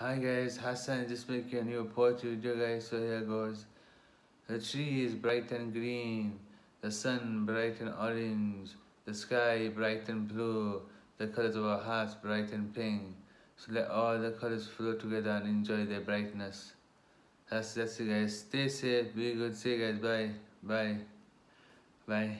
Hi guys, Hassan just making a new poetry you guys, so here goes. The tree is bright and green, the sun bright and orange, the sky bright and blue, the colors of our hearts bright and pink. So let all the colors flow together and enjoy their brightness. That's, that's it guys. Stay safe, be good, see you guys, bye, bye, bye.